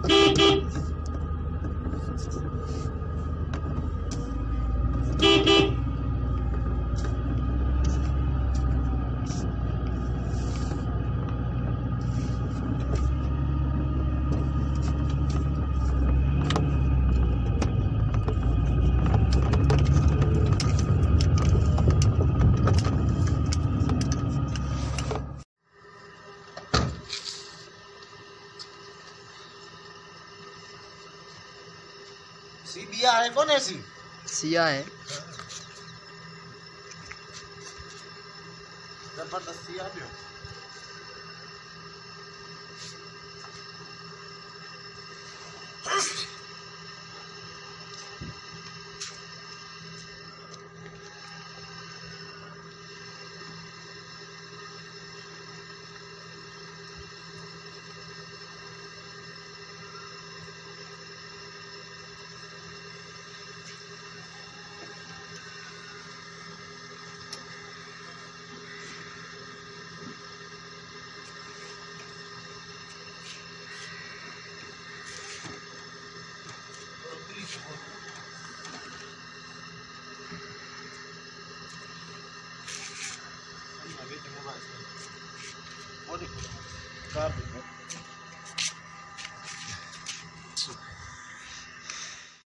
Thank you. सी है कौन है सी? सिया है ज़बरदस्त सिया भी हो। वो देखो कार देखो